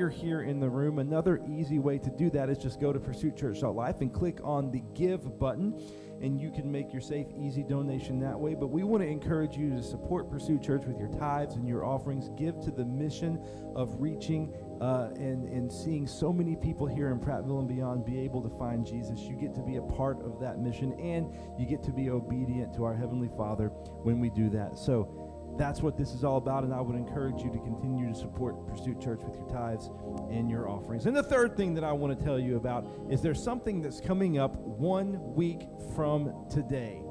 you're here in the room, another easy way to do that is just go to pursuitchurch.life and click on the give button, and you can make your safe, easy donation that way. But we want to encourage you to support Pursuit Church with your tithes and your offerings. Give to the mission of reaching uh, and, and seeing so many people here in Prattville and beyond be able to find Jesus. You get to be a part of that mission, and you get to be obedient to our Heavenly Father when we do that. So, that's what this is all about, and I would encourage you to continue to support Pursuit Church with your tithes and your offerings. And the third thing that I want to tell you about is there's something that's coming up one week from today.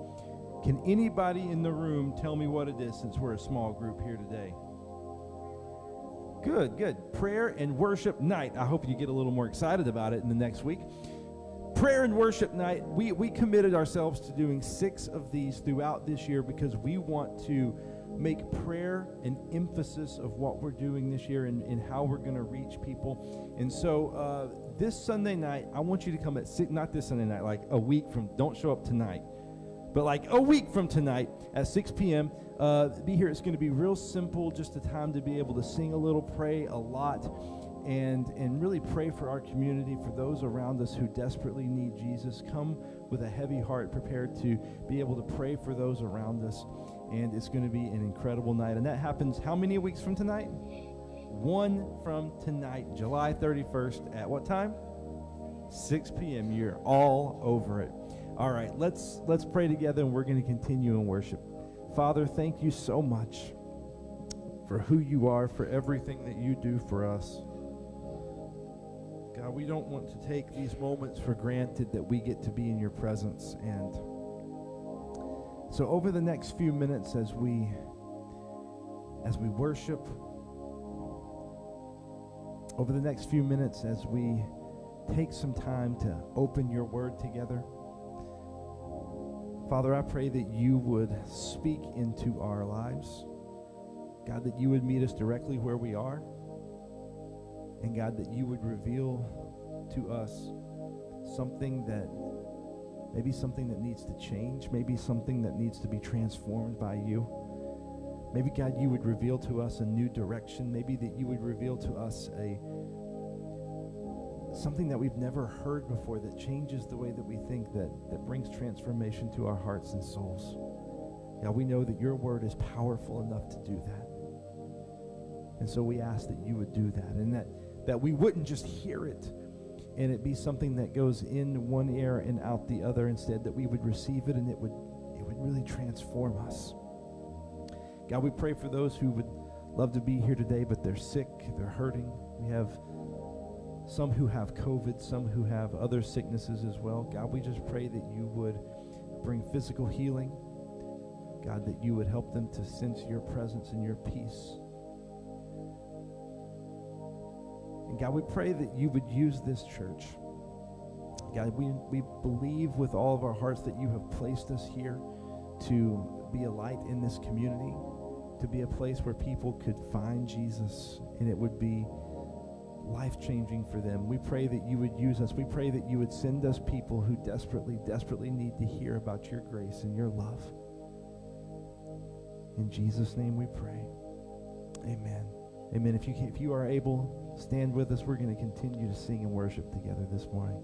Can anybody in the room tell me what it is since we're a small group here today? Good, good. Prayer and worship night. I hope you get a little more excited about it in the next week. Prayer and worship night, we, we committed ourselves to doing six of these throughout this year because we want to make prayer an emphasis of what we're doing this year and, and how we're going to reach people. And so uh, this Sunday night, I want you to come at six, not this Sunday night, like a week from, don't show up tonight, but like a week from tonight at 6 p.m. Uh, be here. It's going to be real simple, just a time to be able to sing a little, pray a lot, and and really pray for our community, for those around us who desperately need Jesus. Come with a heavy heart, prepared to be able to pray for those around us and it's going to be an incredible night. And that happens how many weeks from tonight? One from tonight, July 31st. At what time? 6 p.m. You're all over it. All right, let's let's pray together, and we're going to continue in worship. Father, thank you so much for who you are, for everything that you do for us. God, we don't want to take these moments for granted that we get to be in your presence and so over the next few minutes as we as we worship over the next few minutes as we take some time to open your word together Father, I pray that you would speak into our lives. God, that you would meet us directly where we are. And God, that you would reveal to us something that maybe something that needs to change, maybe something that needs to be transformed by you. Maybe, God, you would reveal to us a new direction. Maybe that you would reveal to us a something that we've never heard before that changes the way that we think, that, that brings transformation to our hearts and souls. God, we know that your word is powerful enough to do that. And so we ask that you would do that and that, that we wouldn't just hear it, and it be something that goes in one ear and out the other instead that we would receive it and it would it would really transform us. God we pray for those who would love to be here today but they're sick they're hurting. We have some who have covid some who have other sicknesses as well. God we just pray that you would bring physical healing. God that you would help them to sense your presence and your peace And God, we pray that you would use this church. God, we, we believe with all of our hearts that you have placed us here to be a light in this community, to be a place where people could find Jesus and it would be life changing for them. We pray that you would use us. We pray that you would send us people who desperately, desperately need to hear about your grace and your love. In Jesus' name we pray. Amen. Amen. If you, if you are able, stand with us. We're going to continue to sing and worship together this morning.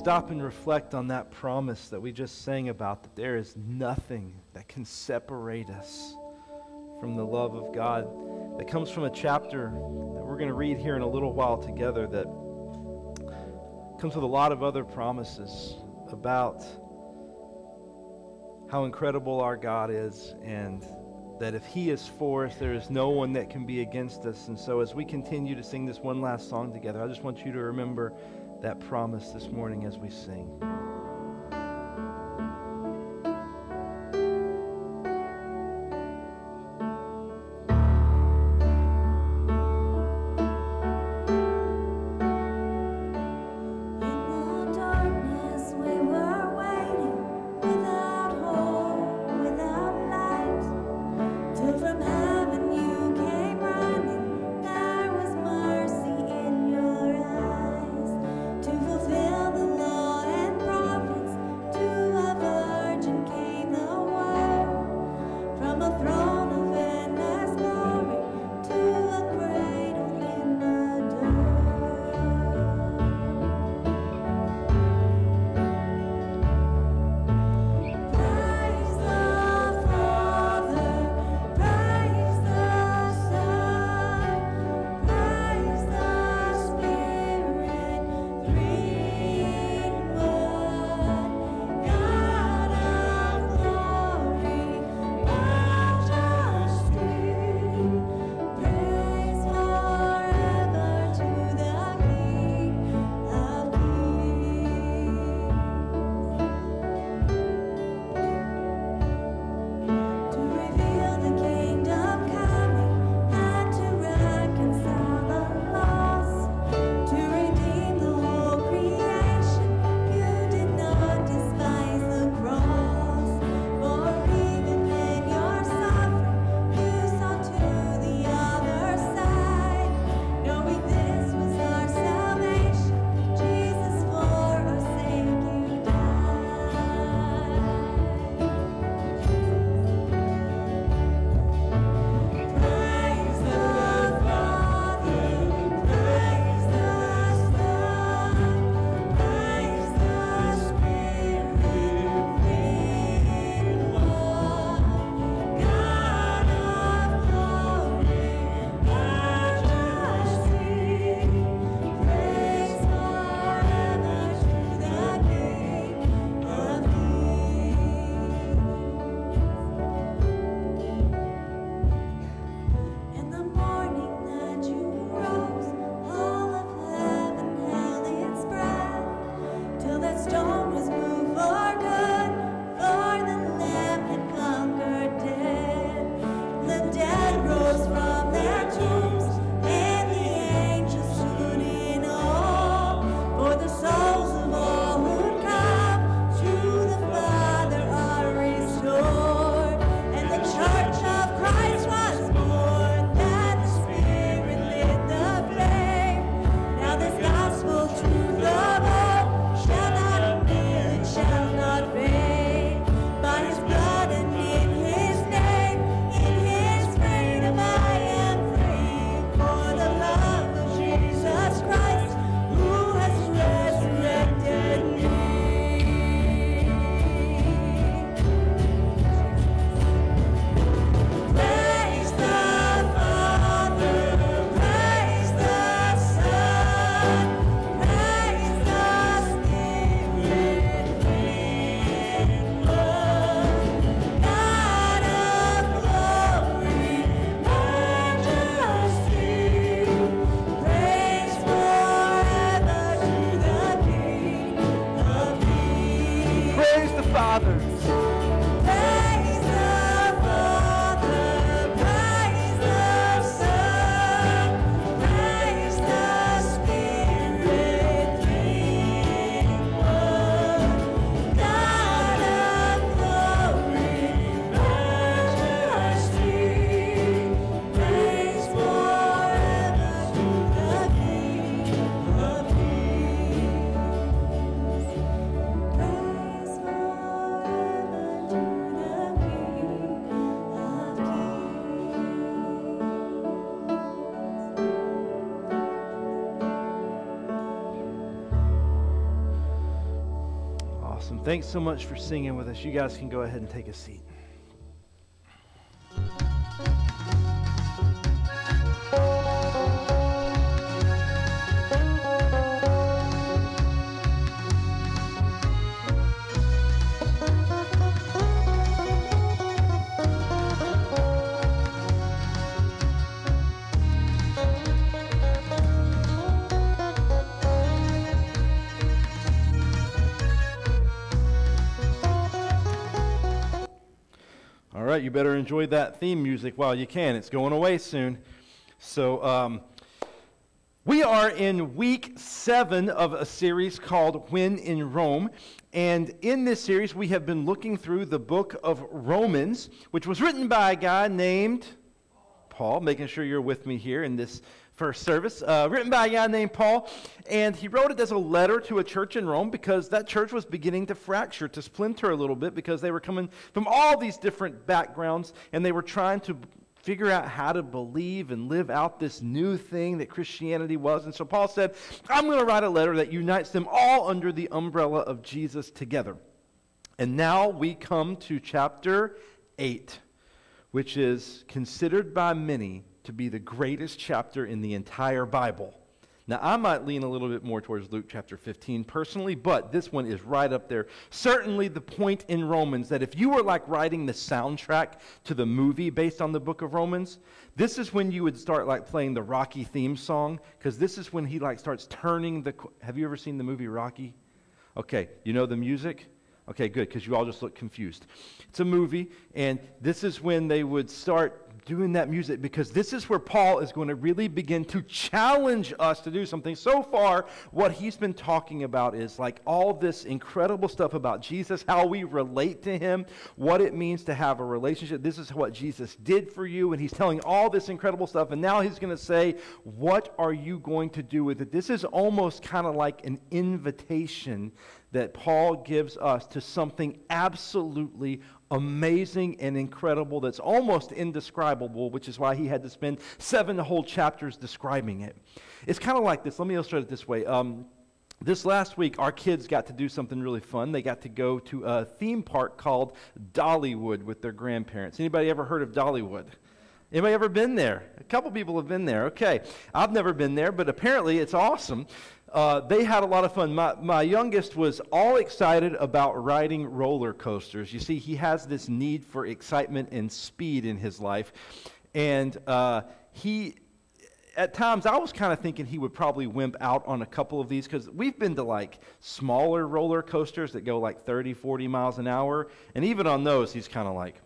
Stop and reflect on that promise that we just sang about, that there is nothing that can separate us from the love of God, that comes from a chapter that we're going to read here in a little while together that comes with a lot of other promises about how incredible our God is and that if He is for us, there is no one that can be against us. And so, as we continue to sing this one last song together, I just want you to remember that promise this morning as we sing. Thanks so much for singing with us. You guys can go ahead and take a seat. You better enjoy that theme music while you can. It's going away soon. So, um, we are in week seven of a series called When in Rome. And in this series, we have been looking through the book of Romans, which was written by a guy named Paul, making sure you're with me here in this first service, uh, written by a guy named Paul. And he wrote it as a letter to a church in Rome because that church was beginning to fracture, to splinter a little bit, because they were coming from all these different backgrounds and they were trying to figure out how to believe and live out this new thing that Christianity was. And so Paul said, I'm going to write a letter that unites them all under the umbrella of Jesus together. And now we come to chapter 8, which is considered by many to be the greatest chapter in the entire Bible. Now, I might lean a little bit more towards Luke chapter 15 personally, but this one is right up there. Certainly, the point in Romans that if you were like writing the soundtrack to the movie based on the book of Romans, this is when you would start like playing the Rocky theme song, because this is when he like starts turning the. Have you ever seen the movie Rocky? Okay, you know the music? Okay, good, because you all just look confused. It's a movie, and this is when they would start doing that music because this is where Paul is going to really begin to challenge us to do something. So far, what he's been talking about is like all this incredible stuff about Jesus, how we relate to him, what it means to have a relationship. This is what Jesus did for you, and he's telling all this incredible stuff. And now he's going to say, What are you going to do with it? This is almost kind of like an invitation that Paul gives us to something absolutely amazing and incredible that's almost indescribable, which is why he had to spend seven whole chapters describing it. It's kind of like this. Let me illustrate it this way. Um, this last week, our kids got to do something really fun. They got to go to a theme park called Dollywood with their grandparents. Anybody ever heard of Dollywood? Anybody ever been there? A couple people have been there. Okay. I've never been there, but apparently it's awesome uh, they had a lot of fun. My, my youngest was all excited about riding roller coasters. You see, he has this need for excitement and speed in his life. And uh, he, at times, I was kind of thinking he would probably wimp out on a couple of these because we've been to like smaller roller coasters that go like 30, 40 miles an hour. And even on those, he's kind of like.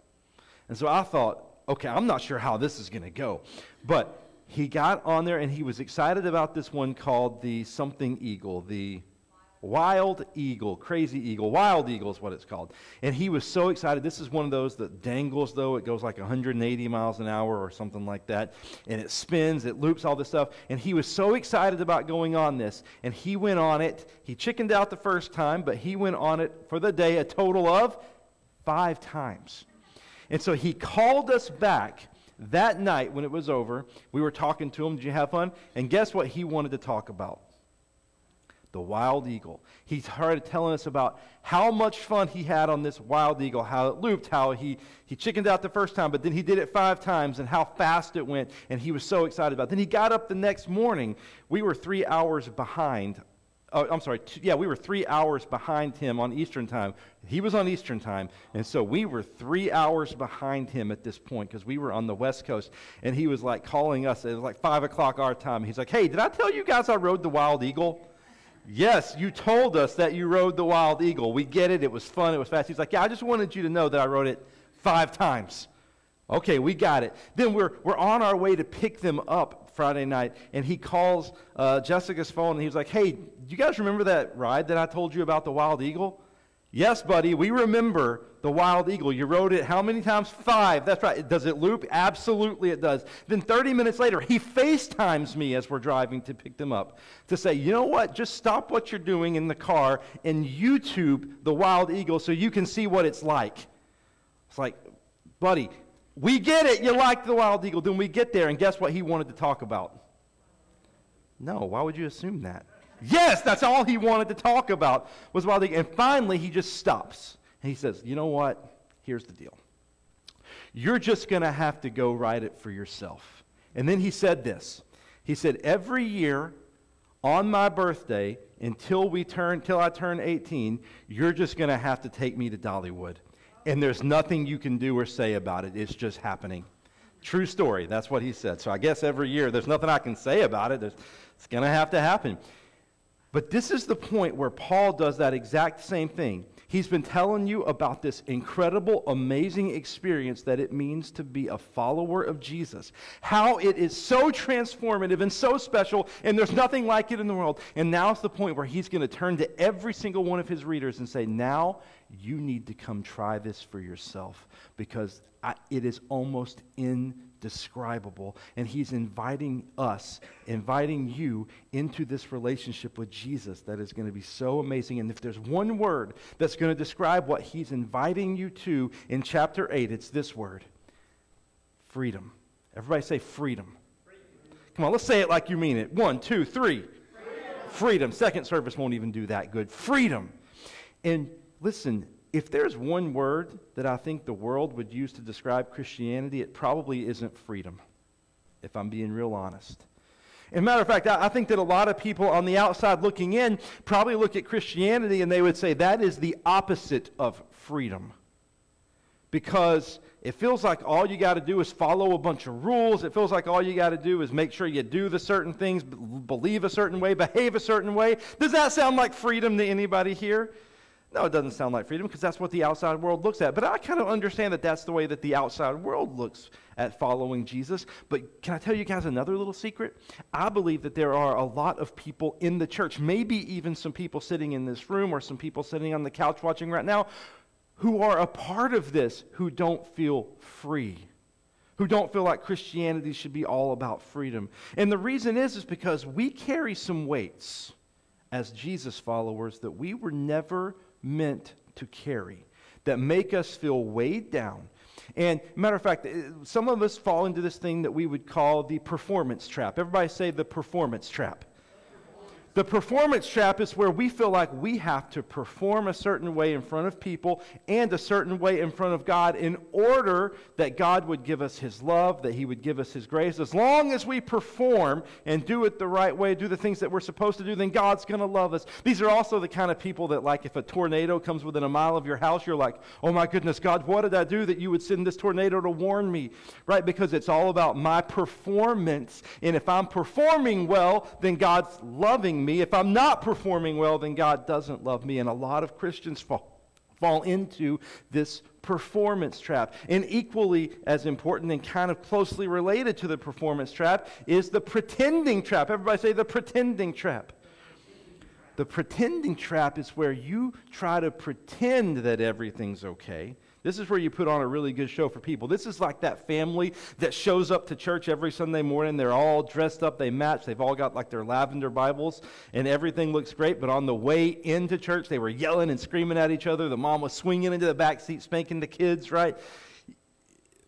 And so I thought, okay, I'm not sure how this is going to go. But he got on there and he was excited about this one called the something eagle, the wild eagle, crazy eagle, wild eagle is what it's called. And he was so excited. This is one of those that dangles, though. It goes like 180 miles an hour or something like that. And it spins, it loops, all this stuff. And he was so excited about going on this. And he went on it. He chickened out the first time, but he went on it for the day a total of five times. And so he called us back that night, when it was over, we were talking to him. Did you have fun? And guess what he wanted to talk about? The wild eagle. He started telling us about how much fun he had on this wild eagle, how it looped, how he, he chickened out the first time, but then he did it five times, and how fast it went, and he was so excited about it. Then he got up the next morning. We were three hours behind oh, I'm sorry, two, yeah, we were three hours behind him on Eastern time. He was on Eastern time, and so we were three hours behind him at this point because we were on the West Coast. And he was like calling us. It was like five o'clock our time. He's like, "Hey, did I tell you guys I rode the Wild Eagle?" Yes, you told us that you rode the Wild Eagle. We get it. It was fun. It was fast. He's like, "Yeah, I just wanted you to know that I rode it five times." Okay, we got it. Then we're, we're on our way to pick them up Friday night, and he calls uh, Jessica's phone, and he's like, "Hey, do you guys remember that ride that I told you about the Wild Eagle?" Yes, buddy, we remember the Wild Eagle. You rode it how many times? Five. That's right. Does it loop? Absolutely, it does. Then 30 minutes later, he FaceTimes me as we're driving to pick them up to say, you know what? Just stop what you're doing in the car and YouTube the Wild Eagle so you can see what it's like. It's like, buddy, we get it. You like the wild eagle. Then we get there, and guess what he wanted to talk about? No, why would you assume that? Yes, that's all he wanted to talk about was about the. And finally, he just stops. And he says, You know what? Here's the deal. You're just going to have to go write it for yourself. And then he said this He said, Every year on my birthday, until we turn, till I turn 18, you're just going to have to take me to Dollywood. And there's nothing you can do or say about it. It's just happening. True story. That's what he said. So I guess every year there's nothing I can say about it. There's, it's going to have to happen. But this is the point where Paul does that exact same thing. He's been telling you about this incredible, amazing experience that it means to be a follower of Jesus. How it is so transformative and so special, and there's nothing like it in the world. And now it's the point where he's going to turn to every single one of his readers and say, Now you need to come try this for yourself because I, it is almost indescribable. And he's inviting us, inviting you into this relationship with Jesus that is going to be so amazing. And if there's one word that's going to describe what he's inviting you to in chapter 8, it's this word freedom. Everybody say freedom. Come on, let's say it like you mean it. One, two, three. Freedom. freedom. Second service won't even do that good. Freedom. And listen, if there's one word that I think the world would use to describe Christianity, it probably isn't freedom, if I'm being real honest. As a matter of fact, I, think that a lot of people on the outside looking in probably look at Christianity and they would say that is the opposite of freedom. Because it feels like all you got to do is follow a bunch of rules. It feels like all you got to do is make sure you do the certain things, believe a certain way, behave a certain way. Does that sound like freedom to anybody here? No, it doesn't sound like freedom because that's what the outside world looks at. But I kind of understand that that's the way that the outside world looks at following Jesus. But can I tell you guys another little secret? I believe that there are a lot of people in the church, maybe even some people sitting in this room or some people sitting on the couch watching right now, who are a part of this who don't feel free who don't feel like Christianity should be all about freedom. And the reason is is because we carry some weights as Jesus followers that we were never meant to carry, that make us feel weighed down. And matter of fact, eh, some of us fall into this thing that we would call the performance trap. Everybody say the performance trap. The performance trap is where we feel like we have to perform a certain way in front of people and a certain way in front of God in order that God would give us His love, that He would give us His grace. As long as we perform and do it the right way, do the things that we're supposed to do, then God's going to love us. These are also the kind of people that, like, if a tornado comes within a mile of your house, you're like, oh my goodness, God, what did I do that you would send this tornado to warn me? Right? Because it's all about my performance. And if I'm performing well, then God's loving me. If I'm not performing well, then God doesn't love me. And a lot of Christians fall, fall into this performance trap. And equally as important and kind of closely related to the performance trap is the pretending trap. Everybody say the pretending trap. The pretending trap is where you try to pretend that everything's okay this is where you put on a really good show for people. This is like that family that shows up to church every Sunday morning. They're all dressed up, they match, they've all got like their lavender Bibles, and everything looks great. But on the way into church, they were yelling and screaming at each other. The mom was swinging into the back seat, spanking the kids, right?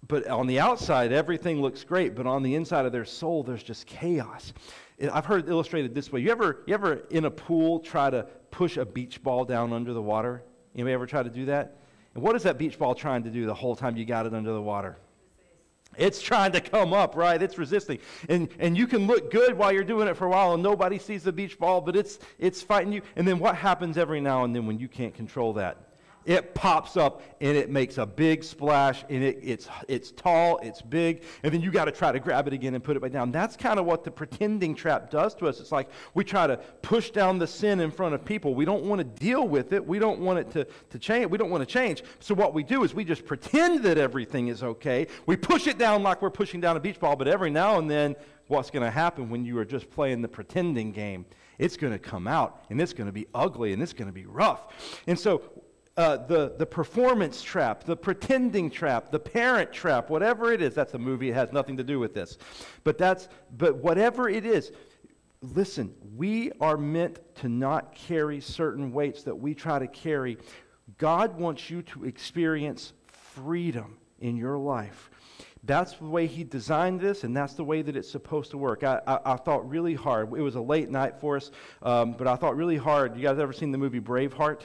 But on the outside, everything looks great, but on the inside of their soul, there's just chaos. I've heard it illustrated this way. You ever, you ever in a pool try to push a beach ball down under the water? Anybody ever try to do that? And what is that beach ball trying to do the whole time you got it under the water? It's trying to come up, right? It's resisting. And, and you can look good while you're doing it for a while and nobody sees the beach ball, but it's, it's fighting you. And then what happens every now and then when you can't control that? It pops up and it makes a big splash and it, it's, it's tall, it's big, and then you got to try to grab it again and put it back down. That's kind of what the pretending trap does to us. It's like we try to push down the sin in front of people. We don't want to deal with it, we don't want it to, to change. We don't want to change. So what we do is we just pretend that everything is okay. We push it down like we're pushing down a beach ball, but every now and then, what's going to happen when you are just playing the pretending game? It's going to come out and it's going to be ugly and it's going to be rough. And so uh, the, the performance trap, the pretending trap, the parent trap, whatever it is. That's a movie. It has nothing to do with this. But, that's, but whatever it is, listen, we are meant to not carry certain weights that we try to carry. God wants you to experience freedom in your life that's the way he designed this, and that's the way that it's supposed to work. I, I, I thought really hard. It was a late night for us, um, but I thought really hard. You guys ever seen the movie Braveheart?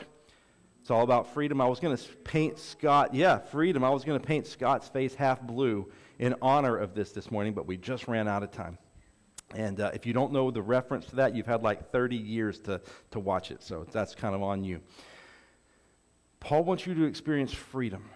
It's all about freedom. I was going to paint Scott, yeah, freedom. I was going to paint Scott's face half blue in honor of this this morning, but we just ran out of time. And uh, if you don't know the reference to that, you've had like 30 years to, to watch it, so that's kind of on you. Paul wants you to experience freedom.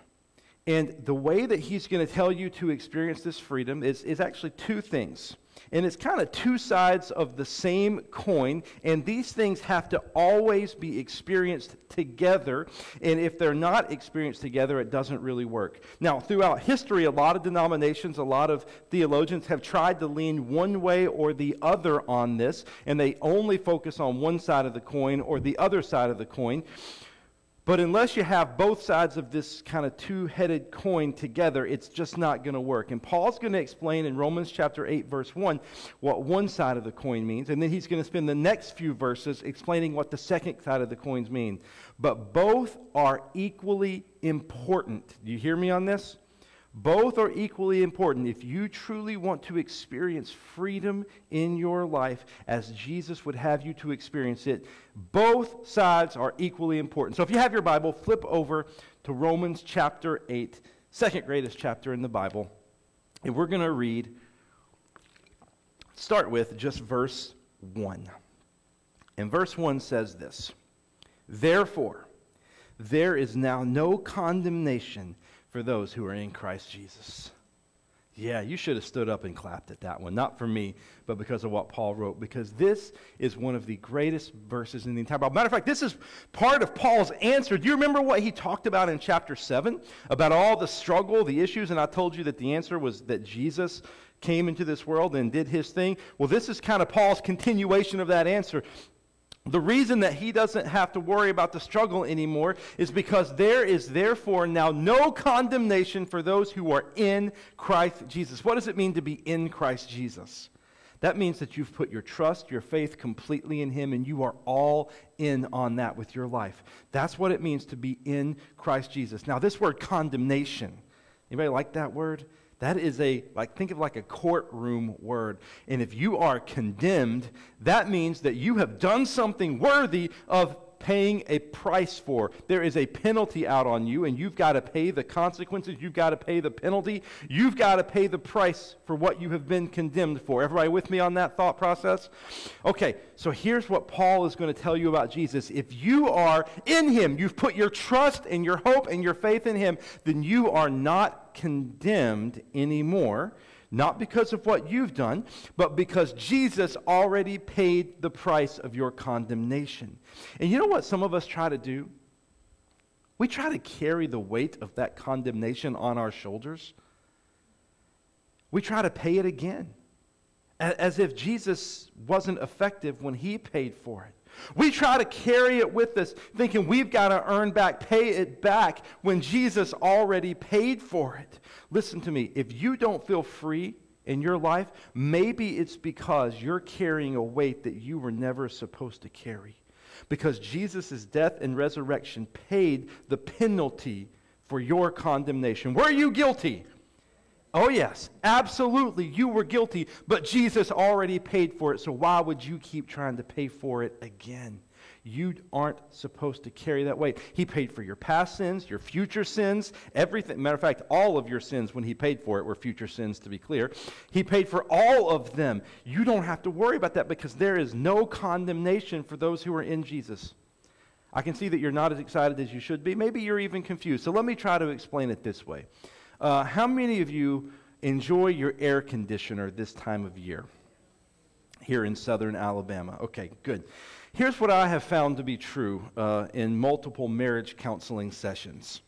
And the way that he's going to tell you to experience this freedom is, is actually two things. And it's kind of two sides of the same coin. And these things have to always be experienced together. And if they're not experienced together, it doesn't really work. Now, throughout history, a lot of denominations, a lot of theologians have tried to lean one way or the other on this. And they only focus on one side of the coin or the other side of the coin. But unless you have both sides of this kind of two headed coin together, it's just not going to work. And Paul's going to explain in Romans chapter 8, verse 1, what one side of the coin means. And then he's going to spend the next few verses explaining what the second side of the coins mean. But both are equally important. Do you hear me on this? Both are equally important. If you truly want to experience freedom in your life as Jesus would have you to experience it, both sides are equally important. So if you have your Bible, flip over to Romans chapter 8, second greatest chapter in the Bible. And we're going to read, start with just verse 1. And verse 1 says this Therefore, there is now no condemnation for those who are in Christ Jesus. Yeah, you should have stood up and clapped at that one. Not for me, but because of what Paul wrote, because this is one of the greatest verses in the entire Bible. Matter of fact, this is part of Paul's answer. Do you remember what he talked about in chapter 7? About all the struggle, the issues, and I told you that the answer was that Jesus came into this world and did his thing. Well, this is kind of Paul's continuation of that answer. The reason that he doesn't have to worry about the struggle anymore is because there is therefore now no condemnation for those who are in Christ Jesus. What does it mean to be in Christ Jesus? That means that you've put your trust, your faith completely in him and you are all in on that with your life. That's what it means to be in Christ Jesus. Now this word condemnation, anybody like that word? That is a, like, think of like a courtroom word. And if you are condemned, that means that you have done something worthy of paying a price for. There is a penalty out on you, and you've got to pay the consequences. You've got to pay the penalty. You've got to pay the price for what you have been condemned for. Everybody with me on that thought process? Okay, so here's what Paul is going to tell you about Jesus. If you are in him, you've put your trust and your hope and your faith in him, then you are not condemned anymore not because of what you've done, but because Jesus already paid the price of your condemnation. And you know what some of us try to do? We try to carry the weight of that condemnation on our shoulders. We try to pay it again, as if Jesus wasn't effective when he paid for it. We try to carry it with us, thinking we've got to earn back, pay it back, when Jesus already paid for it. Listen to me. If you don't feel free in your life, maybe it's because you're carrying a weight that you were never supposed to carry. Because Jesus' death and resurrection paid the penalty for your condemnation. Were you guilty? Oh, yes, absolutely. You were guilty, but Jesus already paid for it, so why would you keep trying to pay for it again? You aren't supposed to carry that weight. He paid for your past sins, your future sins, everything. Matter of fact, all of your sins when He paid for it were future sins, to be clear. He paid for all of them. You don't have to worry about that because there is no condemnation for those who are in Jesus. I can see that you're not as excited as you should be. Maybe you're even confused. So let me try to explain it this way. Uh, how many of you enjoy your air conditioner this time of year here in southern Alabama? Okay, good. Here's what I have found to be true uh, in multiple marriage counseling sessions.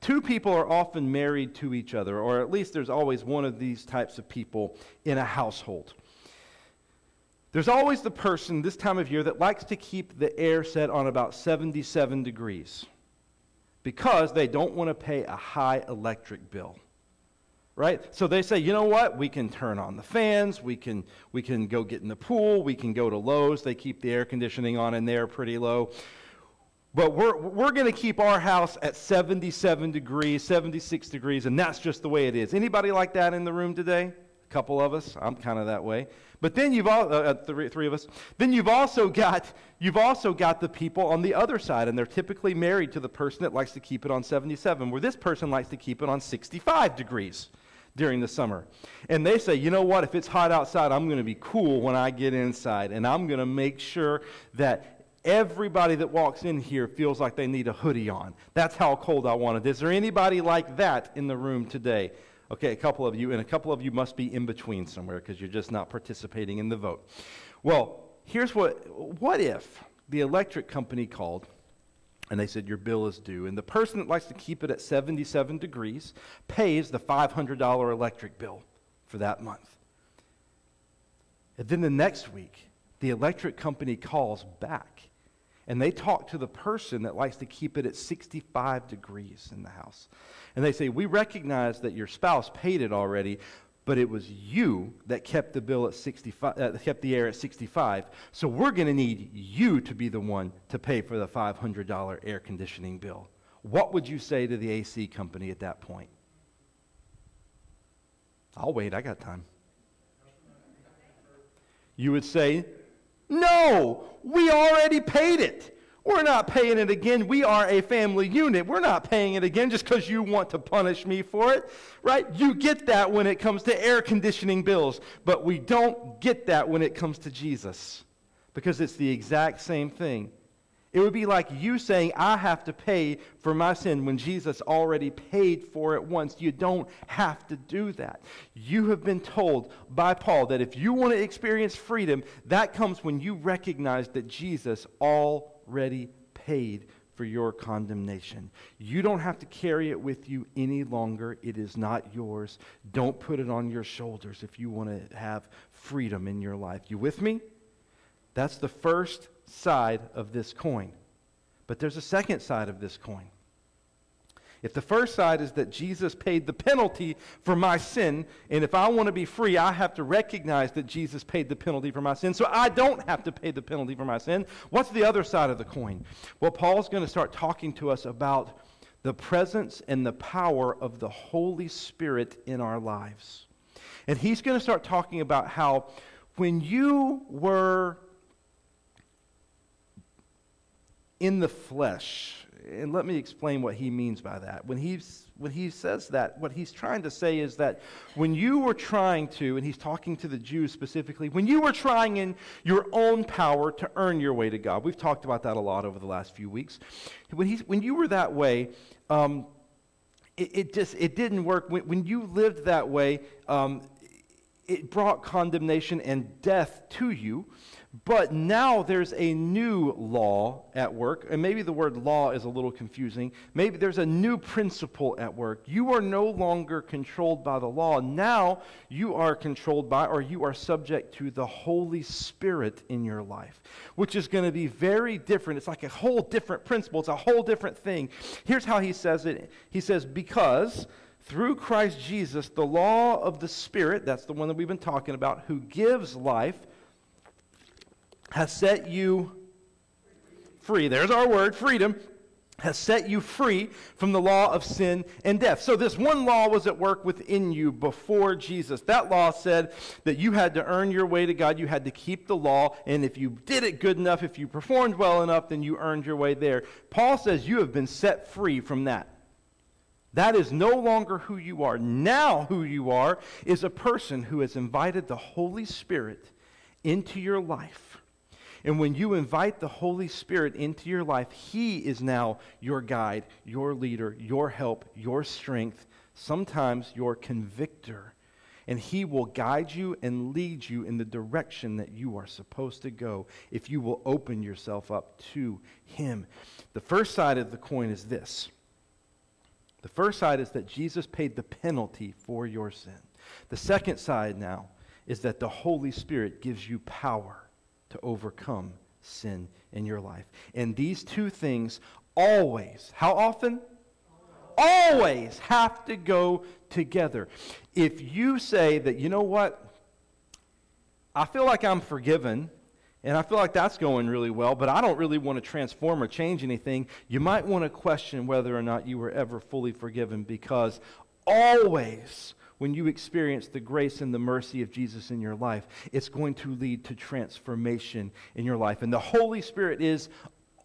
Two people are often married to each other, or at least there's always one of these types of people in a household. There's always the person this time of year that likes to keep the air set on about 77 degrees because they don't want to pay a high electric bill. Right? So they say, you know what? We can turn on the fans. We can, we can go get in the pool. We can go to Lowe's. They keep the air conditioning on in there pretty low. but we're, we're going to keep our house at 77 degrees, 76 degrees, and that's just the way it is. Anybody like that in the room today? Couple of us. I'm kind of that way. But then you've all, uh, uh, three, three of us. Then you've also got you've also got the people on the other side, and they're typically married to the person that likes to keep it on 77, where this person likes to keep it on 65 degrees during the summer. And they say, you know what, if it's hot outside, I'm going to be cool when I get inside, and I'm going to make sure that Everybody that walks in here feels like they need a hoodie on. That's how cold I want it. Is there anybody like that in the room today? Okay, a couple of you, and a couple of you must be in between somewhere because you're just not participating in the vote. Well, here's what what if the electric company called and they said, Your bill is due. And the person that likes to keep it at 77 degrees pays the $500 electric bill for that month. And then the next week, the electric company calls back and they talk to the person that likes to keep it at 65 degrees in the house. And they say, We recognize that your spouse paid it already, but it was you that kept the bill at 65, uh, kept the air at 65. So we're going to need you to be the one to pay for the $500 air conditioning bill. What would you say to the AC company at that point? I'll wait, I got time. You would say, no, we already paid it. We're not paying it again. We are a family unit. We're not paying it again just because you want to punish me for it, right? You get that when it comes to air conditioning bills, but we don't get that when it comes to Jesus because it's the exact same thing. It would be like you saying, I have to pay for my sin when Jesus already paid for it once. You don't have to do that. You have been told by Paul that if you want to experience freedom, that comes when you recognize that Jesus already paid for your condemnation. You don't have to carry it with you any longer. It is not yours. Don't put it on your shoulders if you want to have freedom in your life. You with me? That's the first side of this coin. But there's a second side of this coin. If the first side is that Jesus paid the penalty for my sin, and if I want to be free, I have to recognize that Jesus paid the penalty for my sin, so I don't have to pay the penalty for my sin. What's the other side of the coin? Well, Paul's going to start talking to us about the presence and the power of the Holy Spirit in our lives. And he's going to start talking about how when you were in the flesh. And let me explain what he means by that. When, he's, when he says that, what he's trying to say is that when you were trying to, and he's talking to the Jews specifically, when you were trying in your own power to earn your way to God, we've talked about that a lot over the last few weeks. When, he's, when you were that way, um, it, it, just it didn't work. When, when you lived that way, um, it brought condemnation and death to you. But now there's a new law at work, and maybe the word law is a little confusing. Maybe there's a new principle at work. You are no longer controlled by the law. Now you are controlled by, or you are subject to the Holy Spirit in your life, which is going to be very different. It's like a whole different principle, it's a whole different thing. Here's how he says it He says, Because through Christ Jesus, the law of the Spirit, that's the one that we've been talking about, who gives life, has set you free. There's our word, freedom. Has set you free from the law of sin and death. So, this one law was at work within you before Jesus. That law said that you had to earn your way to God. You had to keep the law. And if you did it good enough, if you performed well enough, then you earned your way there. Paul says you have been set free from that. That is no longer who you are. Now, who you are is a person who has invited the Holy Spirit into your life and when you invite the Holy Spirit into your life, He is now your guide, your leader, your help, your strength, sometimes your convictor. And He will guide you and lead you in the direction that you are supposed to go if you will open yourself up to Him. The first side of the coin is this the first side is that Jesus paid the penalty for your sin. The second side now is that the Holy Spirit gives you power to overcome sin in your life. And these two things always, how often? Always have to go together. If you say that, you know what, I feel like I'm forgiven, and I feel like that's going really well, but I don't really want to transform or change anything, you might want to question whether or not you were ever fully forgiven because always when you experience the grace and the mercy of Jesus in your life, it's going to lead to transformation in your life. And the Holy Spirit is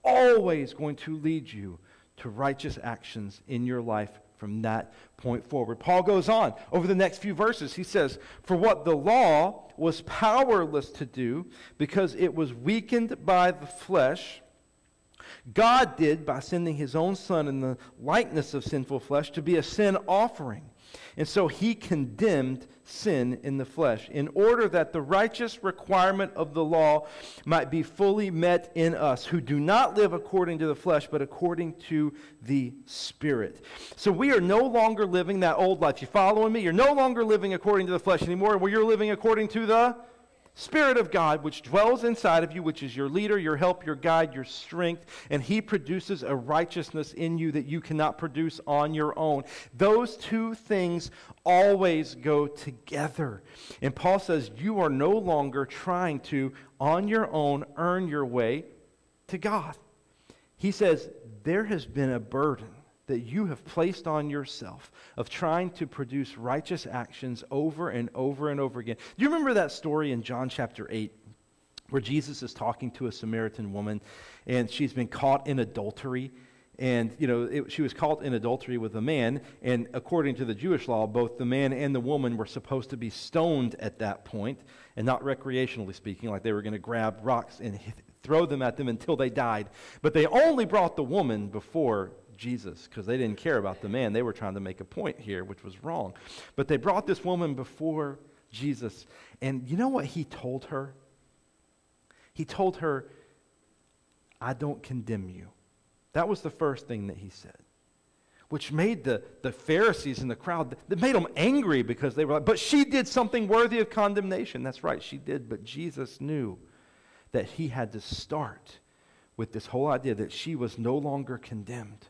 always going to lead you to righteous actions in your life from that point forward. Paul goes on over the next few verses. He says, For what the law was powerless to do because it was weakened by the flesh, God did by sending his own Son in the likeness of sinful flesh to be a sin offering. And so he condemned sin in the flesh in order that the righteous requirement of the law might be fully met in us who do not live according to the flesh but according to the spirit. So we are no longer living that old life. You following me? You're no longer living according to the flesh anymore. Where you're living according to the Spirit of God, which dwells inside of you, which is your leader, your help, your guide, your strength, and He produces a righteousness in you that you cannot produce on your own. Those two things always go together. And Paul says, You are no longer trying to, on your own, earn your way to God. He says, There has been a burden that you have placed on yourself of trying to produce righteous actions over and over and over again. Do you remember that story in John chapter 8 where Jesus is talking to a Samaritan woman and she's been caught in adultery? And, you know, it, she was caught in adultery with a man. And according to the Jewish law, both the man and the woman were supposed to be stoned at that point, and not recreationally speaking, like they were going to grab rocks and throw them at them until they died. But they only brought the woman before Jesus because they didn't care about the man. They were trying to make a point here, which was wrong. But they brought this woman before Jesus. And you know what he told her? He told her, I don't condemn you. That was the first thing that he said, which made the, the Pharisees in the crowd, that made them angry because they were like, but she did something worthy of condemnation. That's right, she did. But Jesus knew that he had to start with this whole idea that she was no longer condemned.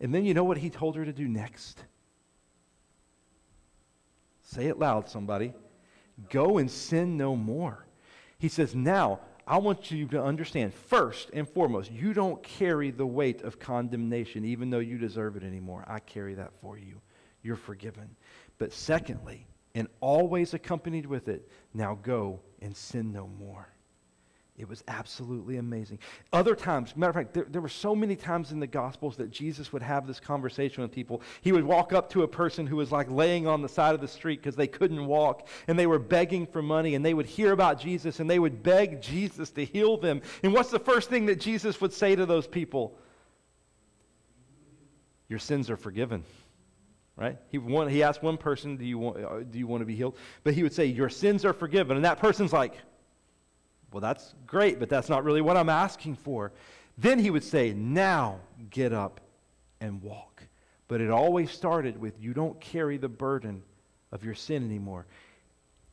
And then you know what he told her to do next? Say it loud, somebody. Go and sin no more. He says, Now, I want you to understand, first and foremost, you don't carry the weight of condemnation, even though you deserve it anymore. I carry that for you. You're forgiven. But secondly, and always accompanied with it, now go and sin no more. It was absolutely amazing. Other times, matter of fact, there, there, were so many times in the Gospels that Jesus would have this conversation with people. He would walk up to a person who was like laying on the side of the street because they couldn't walk and they were begging for money and they would hear about Jesus and they would beg Jesus to heal them. And what's the first thing that Jesus would say to those people? Your sins are forgiven. Right? He, one, he asked one person, do you, want, uh, do you want to be healed? But he would say, Your sins are forgiven. And that person's like, well, that's great, but that's not really what I'm asking for. Then he would say, Now get up and walk. But it always started with, You don't carry the burden of your sin anymore.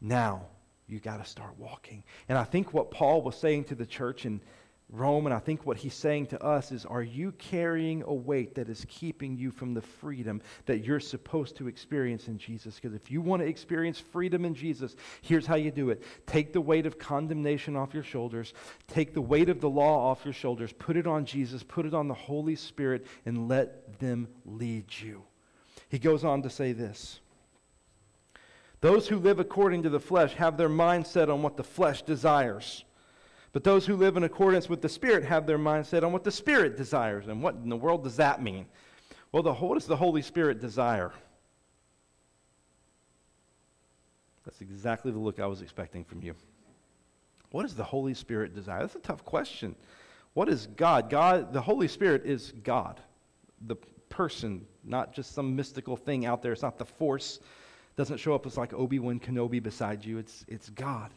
Now you got to start walking. And I think what Paul was saying to the church in Rome, and I think what he's saying to us is Are you carrying a weight that is keeping you from the freedom that you're supposed to experience in Jesus? Because if you want to experience freedom in Jesus, here's how you do it take the weight of condemnation off your shoulders, take the weight of the law off your shoulders, put it on Jesus, put it on the Holy Spirit, and let them lead you. He goes on to say this. Those who live according to the flesh have their mind set on what the flesh desires. But those who live in accordance with the Spirit have their mindset on what the Spirit desires. And what in the world does that mean? Well, the, what does the Holy Spirit desire? That's exactly the look I was expecting from you. What does the Holy Spirit desire? That's a tough question. What is God? God, the Holy Spirit is God, the person, not just some mystical thing out there. It's not the force. It doesn't show up as like Obi-Wan Kenobi beside you. It's, it's God.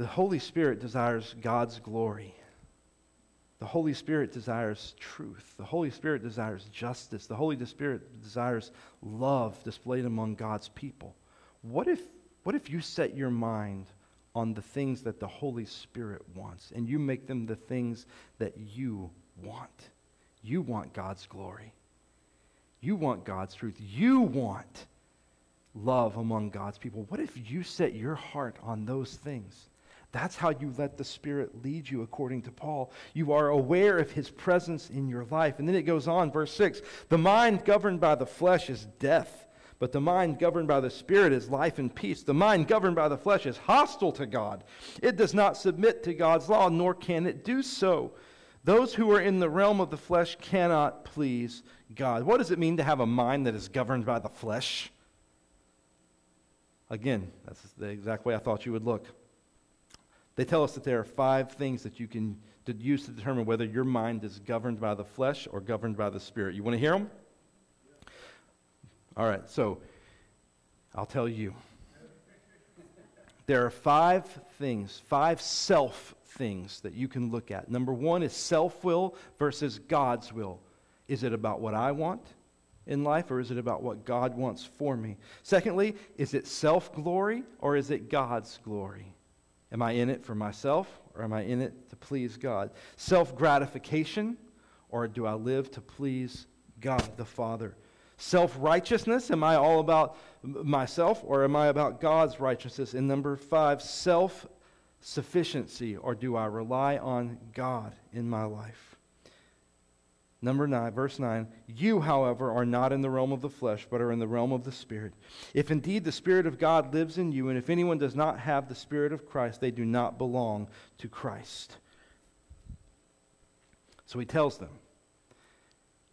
The Holy Spirit desires God's glory. The Holy Spirit desires truth. The Holy Spirit desires justice. The Holy Spirit desires love displayed among God's people. What if, what if you set your mind on the things that the Holy Spirit wants and you make them the things that you want? You want God's glory. You want God's truth. You want love among God's people. What if you set your heart on those things? That's how you let the Spirit lead you, according to Paul. You are aware of His presence in your life. And then it goes on, verse 6 The mind governed by the flesh is death, but the mind governed by the Spirit is life and peace. The mind governed by the flesh is hostile to God. It does not submit to God's law, nor can it do so. Those who are in the realm of the flesh cannot please God. What does it mean to have a mind that is governed by the flesh? Again, that's the exact way I thought you would look. They tell us that there are five things that you can use to determine whether your mind is governed by the flesh or governed by the spirit. You want to hear them? All right, so I'll tell you. There are five things, five self things that you can look at. Number one is self will versus God's will. Is it about what I want in life or is it about what God wants for me? Secondly, is it self glory or is it God's glory? Am I in it for myself or am I in it to please God? Self gratification or do I live to please God the Father? Self righteousness, am I all about myself or am I about God's righteousness? And number five, self sufficiency or do I rely on God in my life? Number 9, verse 9. You, however, are not in the realm of the flesh, but are in the realm of the Spirit. If indeed the Spirit of God lives in you, and if anyone does not have the Spirit of Christ, they do not belong to Christ. So he tells them,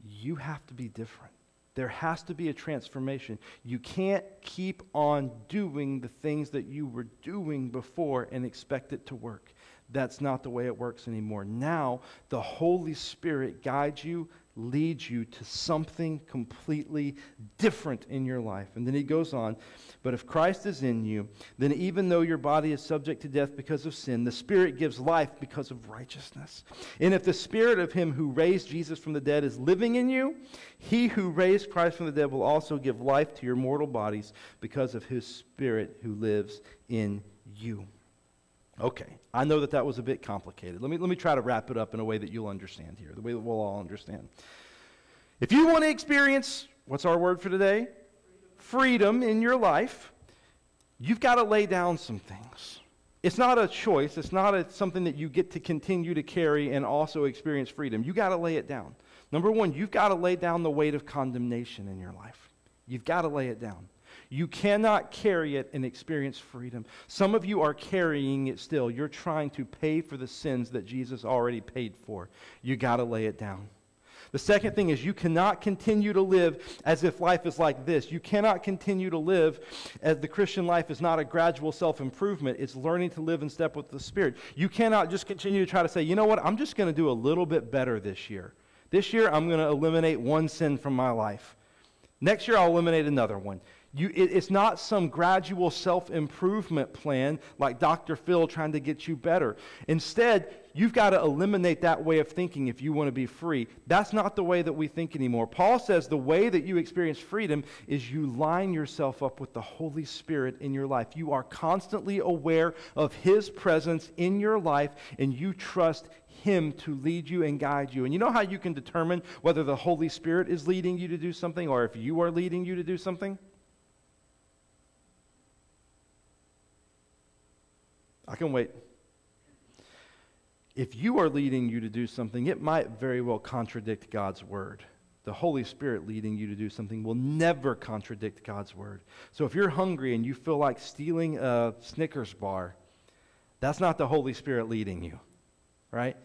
You have to be different. There has to be a transformation. You can't keep on doing the things that you were doing before and expect it to work. That's not the way it works anymore. Now, the Holy Spirit guides you, leads you to something completely different in your life. And then he goes on, but if Christ is in you, then even though your body is subject to death because of sin, the Spirit gives life because of righteousness. And if the Spirit of him who raised Jesus from the dead is living in you, he who raised Christ from the dead will also give life to your mortal bodies because of his Spirit who lives in you. Okay, I know that that was a bit complicated. Let me, let me try to wrap it up in a way that you'll understand here, the way that we'll all understand. If you want to experience, what's our word for today? Freedom in your life, you've got to lay down some things. It's not a choice, it's not a, something that you get to continue to carry and also experience freedom. You've got to lay it down. Number one, you've got to lay down the weight of condemnation in your life. You've got to lay it down. You cannot carry it and experience freedom. Some of you are carrying it still. You're trying to pay for the sins that Jesus already paid for. You got to lay it down. The second thing is you cannot continue to live as if life is like this. You cannot continue to live as the Christian life is not a gradual self improvement, it's learning to live in step with the Spirit. You cannot just continue to try to say, you know what, I'm just going to do a little bit better this year. This year, I'm going to eliminate one sin from my life. Next year, I'll eliminate another one. You, it, it's not some gradual self improvement plan like Dr. Phil trying to get you better. Instead, you've got to eliminate that way of thinking if you want to be free. That's not the way that we think anymore. Paul says the way that you experience freedom is you line yourself up with the Holy Spirit in your life. You are constantly aware of His presence in your life, and you trust him to lead you and guide you. And you know how you can determine whether the Holy Spirit is leading you to do something or if you are leading you to do something? I can wait. If you are leading you to do something, it might very well contradict God's word. The Holy Spirit leading you to do something will never contradict God's word. So if you're hungry and you feel like stealing a Snickers bar, that's not the Holy Spirit leading you, right?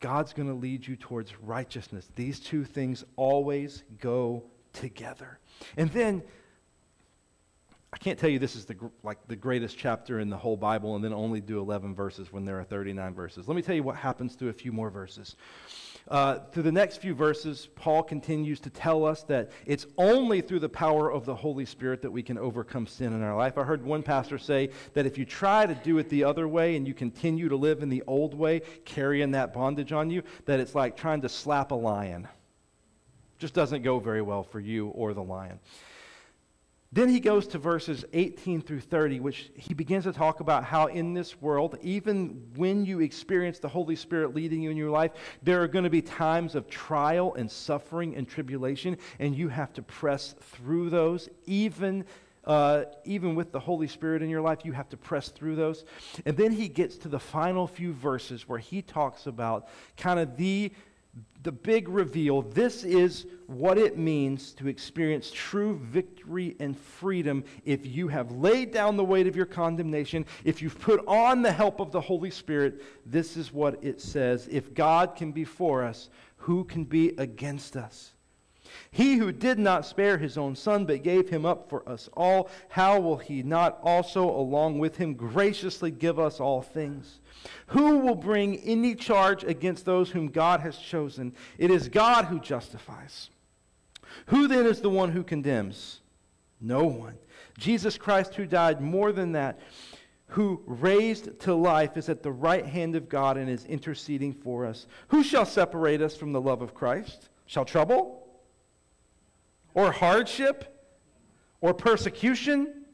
God's going to lead you towards righteousness. These two things always go together. And then I can't tell you this is the, like the greatest chapter in the whole Bible and then only do 11 verses when there are 39 verses. Let me tell you what happens through a few more verses. Uh, through the next few verses, Paul continues to tell us that it's only through the power of the Holy Spirit that we can overcome sin in our life. I heard one pastor say that if you try to do it the other way and you continue to live in the old way, carrying that bondage on you, that it's like trying to slap a lion. Just doesn't go very well for you or the lion. Then he goes to verses 18 through 30, which he begins to talk about how in this world, even when you experience the Holy Spirit leading you in your life, there are going to be times of trial and suffering and tribulation, and you have to press through those, even uh, even with the Holy Spirit in your life, you have to press through those. And then he gets to the final few verses where he talks about kind of the the big reveal this is what it means to experience true victory and freedom if you have laid down the weight of your condemnation, if you've put on the help of the Holy Spirit. This is what it says If God can be for us, who can be against us? He who did not spare his own son, but gave him up for us all, how will he not also, along with him, graciously give us all things? Who will bring any charge against those whom God has chosen? It is God who justifies. Who then is the one who condemns? No one. Jesus Christ, who died more than that, who raised to life, is at the right hand of God and is interceding for us. Who shall separate us from the love of Christ? Shall trouble? Or hardship? Or persecution?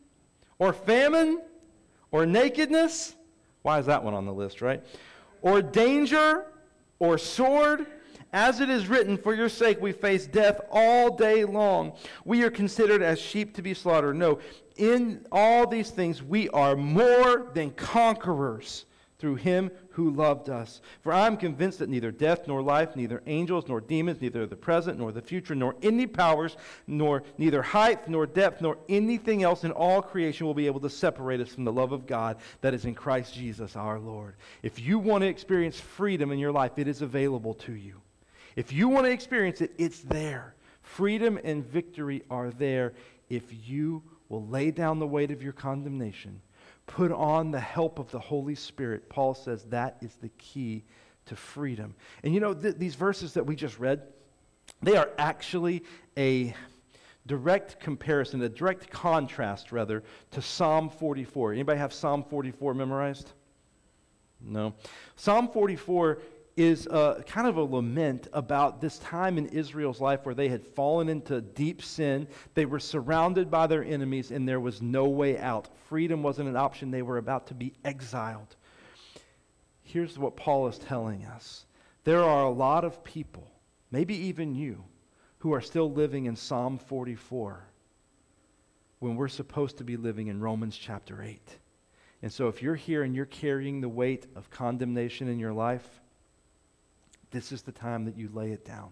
Or famine? Or nakedness? Why is that one on the list, right? Or danger, or sword. As it is written, for your sake we face death all day long. We are considered as sheep to be slaughtered. No, in all these things we are more than conquerors through him who loved us. For I am convinced that neither death nor life, neither angels nor demons, neither the present nor the future, nor any powers, nor neither height nor depth, nor anything else in all creation will be able to separate us from the love of God that is in Christ Jesus our Lord. If you want to experience freedom in your life, it is available to you. If you want to experience it, it's there. Freedom and victory are there if you will lay down the weight of your condemnation Put on the help of the Holy Spirit. Paul says that is the key to freedom. And you know, th- these verses that we just read, they are actually a direct comparison, a direct contrast, rather, to Psalm 44. Anybody have Psalm 44 memorized? No. Psalm 44 is a, kind of a lament about this time in Israel's life where they had fallen into deep sin. They were surrounded by their enemies, and there was no way out. Freedom wasn't an option. They were about to be exiled. Here's what Paul is telling us there are a lot of people, maybe even you, who are still living in Psalm 44 when we're supposed to be living in Romans chapter 8. And so, if you're here and you're carrying the weight of condemnation in your life, this is the time that you lay it down.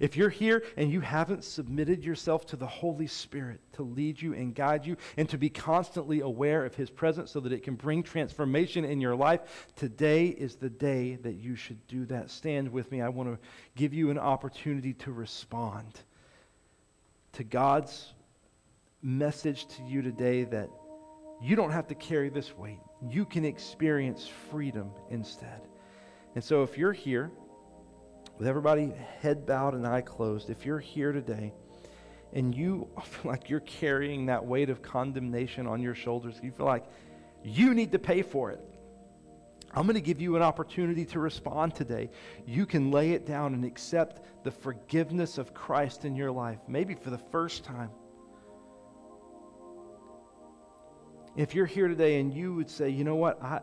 If you're here and you haven't submitted yourself to the Holy Spirit to lead you and guide you and to be constantly aware of His presence so that it can bring transformation in your life, today is the day that you should do that. Stand with me. I want to give you an opportunity to respond to God's message to you today that you don't have to carry this weight. You can experience freedom instead. And so if you're here, with everybody head bowed and eye closed, if you're here today and you feel like you're carrying that weight of condemnation on your shoulders, you feel like you need to pay for it. I'm going to give you an opportunity to respond today. You can lay it down and accept the forgiveness of Christ in your life, maybe for the first time. If you're here today and you would say, you know what, I,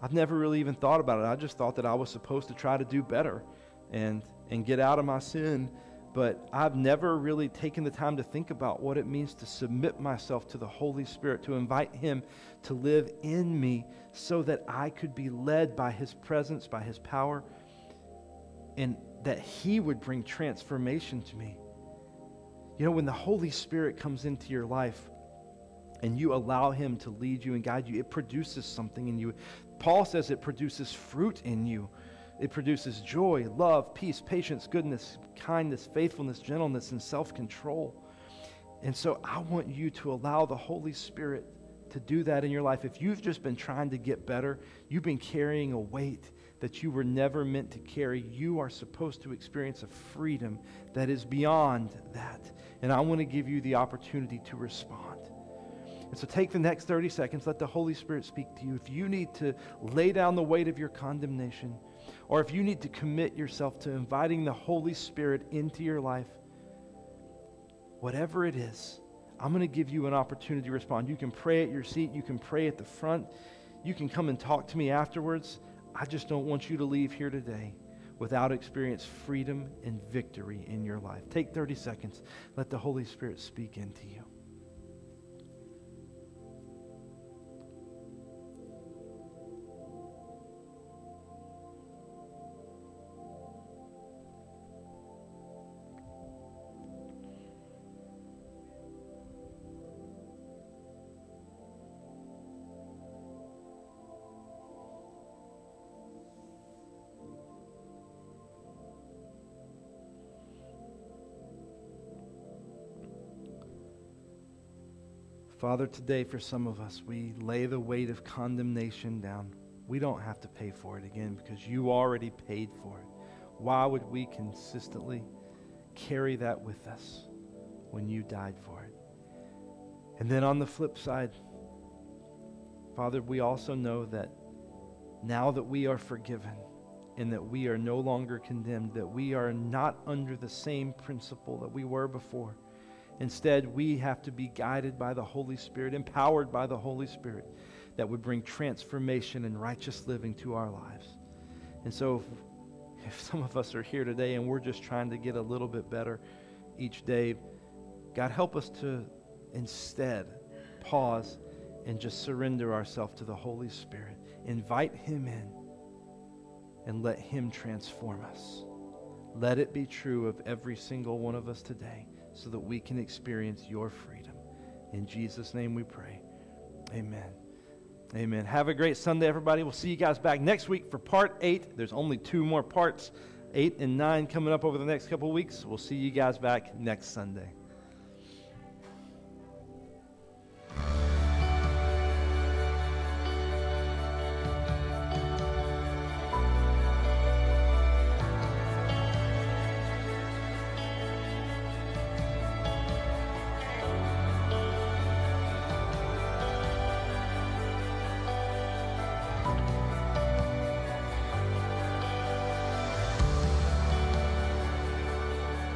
I've never really even thought about it. I just thought that I was supposed to try to do better and, and get out of my sin. But I've never really taken the time to think about what it means to submit myself to the Holy Spirit, to invite Him to live in me so that I could be led by His presence, by His power, and that He would bring transformation to me. You know, when the Holy Spirit comes into your life, and you allow him to lead you and guide you, it produces something in you. Paul says it produces fruit in you. It produces joy, love, peace, patience, goodness, kindness, faithfulness, gentleness, and self control. And so I want you to allow the Holy Spirit to do that in your life. If you've just been trying to get better, you've been carrying a weight that you were never meant to carry, you are supposed to experience a freedom that is beyond that. And I want to give you the opportunity to respond. And so take the next 30 seconds, let the Holy Spirit speak to you. If you need to lay down the weight of your condemnation, or if you need to commit yourself to inviting the Holy Spirit into your life, whatever it is, I'm going to give you an opportunity to respond. You can pray at your seat, you can pray at the front, you can come and talk to me afterwards. I just don't want you to leave here today without experience freedom and victory in your life. Take 30 seconds. Let the Holy Spirit speak into you. Father, today for some of us, we lay the weight of condemnation down. We don't have to pay for it again because you already paid for it. Why would we consistently carry that with us when you died for it? And then on the flip side, Father, we also know that now that we are forgiven and that we are no longer condemned, that we are not under the same principle that we were before. Instead, we have to be guided by the Holy Spirit, empowered by the Holy Spirit that would bring transformation and righteous living to our lives. And so, if, if some of us are here today and we're just trying to get a little bit better each day, God, help us to instead pause and just surrender ourselves to the Holy Spirit. Invite Him in and let Him transform us. Let it be true of every single one of us today so that we can experience your freedom. In Jesus' name we pray. Amen. Amen. Have a great Sunday, everybody. We'll see you guys back next week for part eight. There's only two more parts, eight and nine, coming up over the next couple weeks. We'll see you guys back next Sunday.